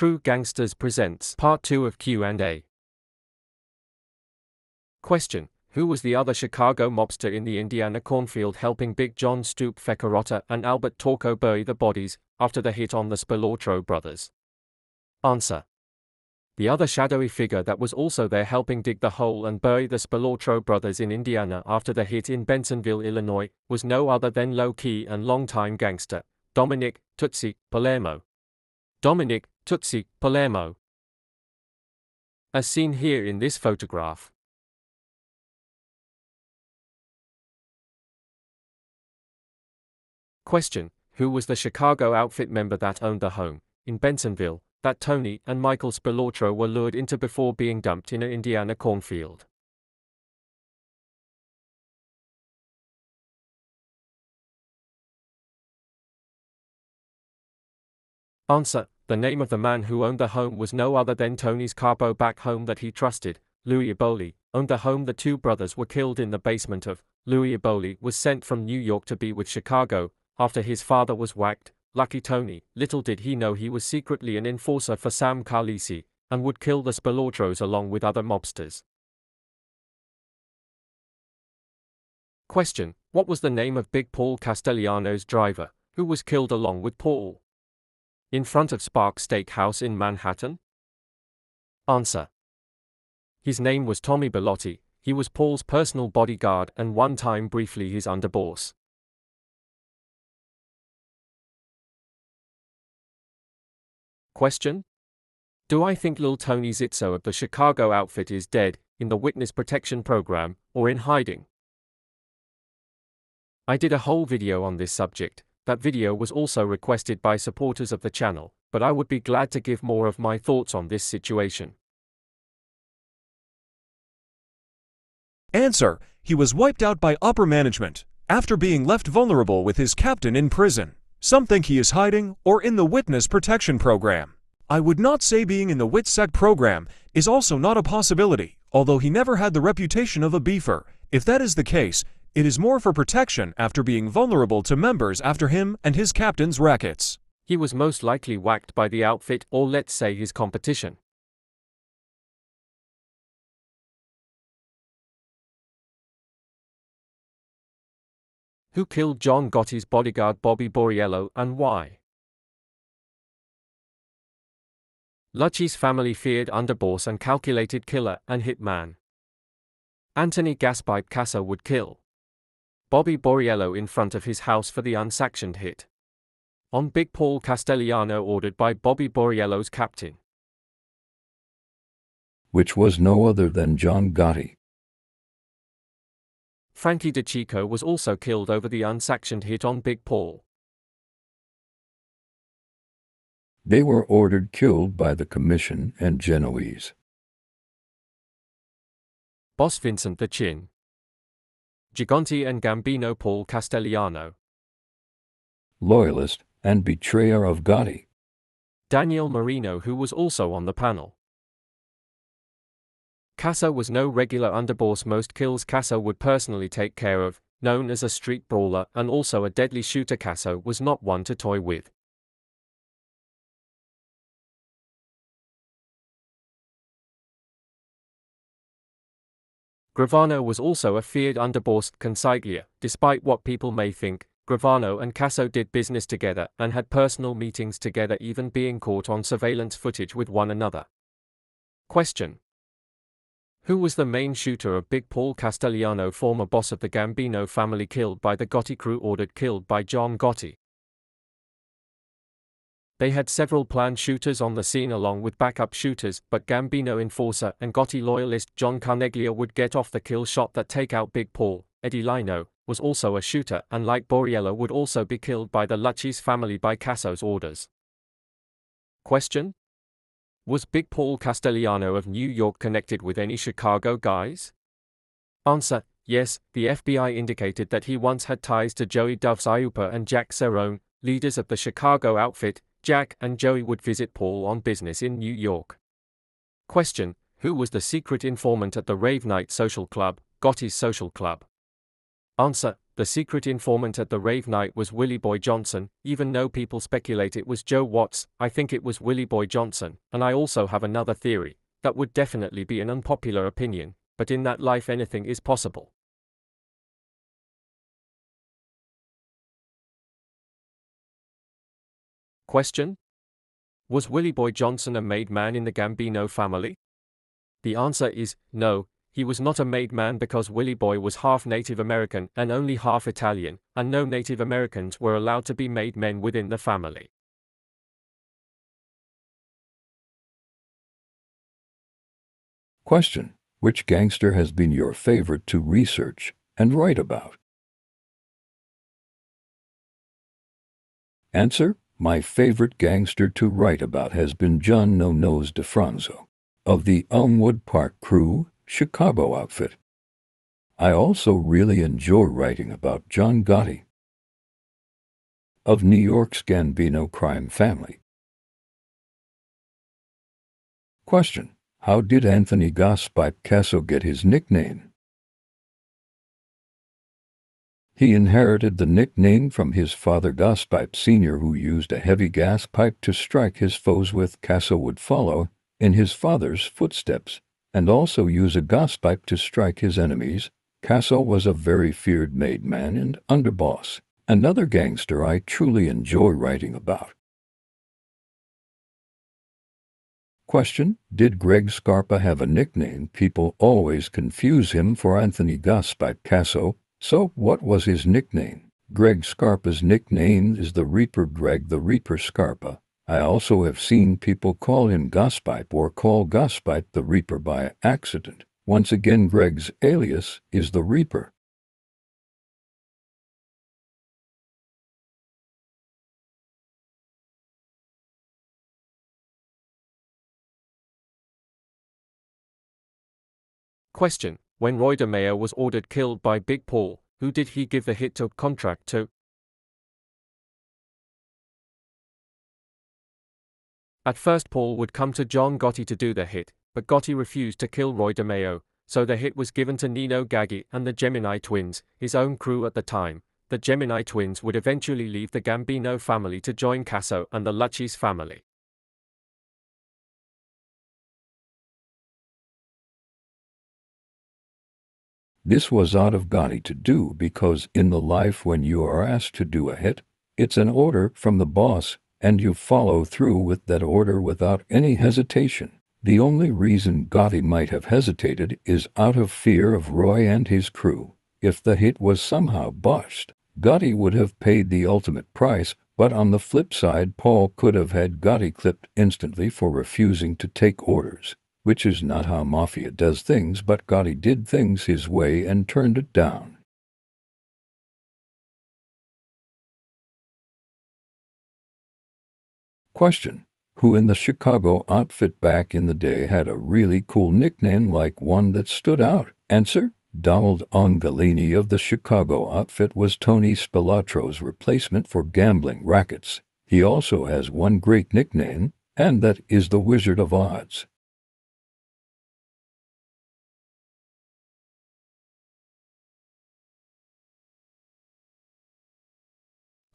True Gangsters presents Part 2 of Q&A. Question: Who was the other Chicago mobster in the Indiana cornfield helping Big John Stoop Fecarotta and Albert Tocco bury the bodies after the hit on the Spilotro brothers? Answer: The other shadowy figure that was also there helping dig the hole and bury the Spilotro brothers in Indiana after the hit in Bensenville, Illinois, was no other than low-key and long-time gangster, Dominic Tootsie Palermo. Dominic Tootsie Palermo. As seen here in this photograph. Question: Who was the Chicago outfit member that owned the home in Bensenville that Tony and Michael Spilotro were lured into before being dumped in an Indiana cornfield? Answer: The name of the man who owned the home was no other than Tony's Carbo back home that he trusted, Louis Eboli, owned the home the two brothers were killed in the basement of. Louis Eboli was sent from New York to be with Chicago, after his father was whacked. Lucky Tony, little did he know he was secretly an enforcer for Sam Carlisi, and would kill the Spilotros along with other mobsters. Question: What was the name of Big Paul Castellano's driver, who was killed along with Paul? In front of Sparks Steakhouse in Manhattan? Answer: His name was Tommy Bilotti, he was Paul's personal bodyguard and one time briefly his underboss. Question? Do I think Lil Tony Zizzo of the Chicago outfit is dead, in the witness protection program, or in hiding? I did a whole video on this subject, that video was also requested by supporters of the channel, but I would be glad to give more of my thoughts on this situation. Answer: He was wiped out by upper management after being left vulnerable with his captain in prison. Some think he is hiding or in the witness protection program. I would not say being in the WITSEC program is also not a possibility, although he never had the reputation of a beefer. If that is the case, it is more for protection after being vulnerable to members after him and his captain's rackets. He was most likely whacked by the outfit or let's say his competition. Who killed John Gotti's bodyguard Bobby Borriello and why? Lucchese family feared underboss and calculated killer and hitman. Anthony Gaspipe Casso would kill Bobby Borriello in front of his house for the unsanctioned hit. On Big Paul Castellano ordered by Bobby Borriello's captain. Which was no other than John Gotti. Frankie DeCicco was also killed over the unsanctioned hit on Big Paul. They were ordered killed by the Commission and Genovese. Boss Vincent the Chin. Gigante and Gambino Paul Castellano. Loyalist and betrayer of Gotti. Daniel Marino who was also on the panel. Casso was no regular underboss most kills Casso would personally take care of, known as a street brawler and also a deadly shooter Casso was not one to toy with. Gravano was also a feared underboss consiglia, despite what people may think, Gravano and Casso did business together and had personal meetings together even being caught on surveillance footage with one another. Question who was the main shooter of Big Paul Castellano, former boss of the Gambino family killed by the Gotti crew ordered killed by John Gotti. They had several planned shooters on the scene along with backup shooters, but Gambino enforcer and Gotti loyalist John Carneglia would get off the kill shot that take out Big Paul. Eddie Lino was also a shooter and like Borriello would also be killed by the Lucchese family by Casso's orders. Question? Was Big Paul Castellano of New York connected with any Chicago guys? Answer Yes, the FBI indicated that he once had ties to Joey Doves Aiuppa and Jack Cerone, leaders of the Chicago outfit. Jack and Joey would visit Paul on business in New York. Question Who was the secret informant at the Ravenite Social Club, Gotti's social club? Answer The secret informant at the Ravenite was Willie Boy Johnson, even though people speculate it was Joe Watts, I think it was Willie Boy Johnson, and I also have another theory. That would definitely be an unpopular opinion, but in that life anything is possible. Question? Was Willie Boy Johnson a made man in the Gambino family? The answer is no, he was not a made man because Willie Boy was half Native American and only half Italian, and no Native Americans were allowed to be made men within the family. Question. Which gangster has been your favorite to research and write about? Answer. My favorite gangster to write about has been John No Nose DiFronzo of the Elmwood Park Crew, Chicago outfit. I also really enjoy writing about John Gotti of New York's Gambino crime family. Question. How did Anthony Gaspipe Casso get his nickname? He inherited the nickname from his father Gaspipe Sr. who used a heavy gas pipe to strike his foes with. Casso would follow in his father's footsteps and also use a gaspipe to strike his enemies. Casso was a very feared made man and underboss, another gangster I truly enjoy writing about. Question. Did Greg Scarpa have a nickname? People always confuse him for Anthony Gaspipe Casso, so, what was his nickname? Greg Scarpa's nickname is the Reaper Greg the Reaper Scarpa. I also have seen people call him Gaspipe or call Gaspipe the Reaper by accident. Once again, Greg's alias is the Reaper. Question. When Roy DeMeo was ordered killed by Big Paul, who did he give the hit to contract to? At first Paul would come to John Gotti to do the hit, but Gotti refused to kill Roy DeMeo, so the hit was given to Nino Gaggi and the Gemini twins, his own crew at the time. The Gemini twins would eventually leave the Gambino family to join Casso and the Lucchese family. This was out of Gotti to do because in the life when you are asked to do a hit, it's an order from the boss and you follow through with that order without any hesitation. The only reason Gotti might have hesitated is out of fear of Roy and his crew. If the hit was somehow botched, Gotti would have paid the ultimate price, but on the flip side, Paul could have had Gotti clipped instantly for refusing to take orders which is not how Mafia does things, but Gotti did things his way and turned it down. Question. Who in the Chicago outfit back in the day had a really cool nickname like one that stood out? Answer. Donald Angelini of the Chicago outfit was Tony Spilotro's replacement for gambling rackets. He also has one great nickname, and that is the Wizard of Odds.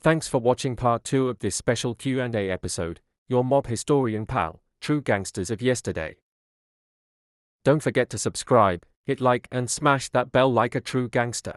Thanks for watching part 2 of this special Q&A episode. Your mob historian pal, True Gangsters of Yesterday. Don't forget to subscribe, hit like and smash that bell like a true gangster.